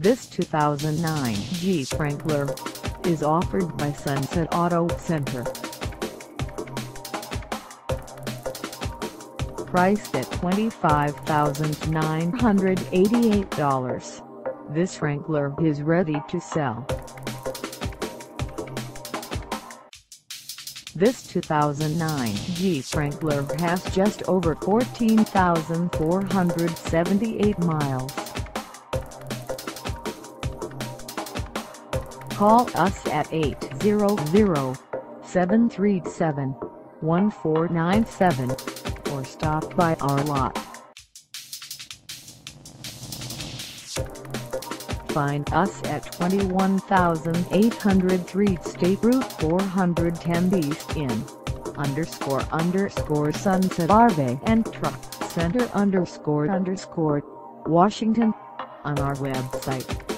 This 2009 Jeep Wrangler is offered by Sunset Auto Center. Priced at $25,988, this Wrangler is ready to sell. This 2009 Jeep Wrangler has just over 14,478 miles. Call us at 800-737-1497 or stop by our lot. Find us at 21803 State Route 410 East in underscore underscore Sunset RV and Truck Center underscore underscore Washington on our website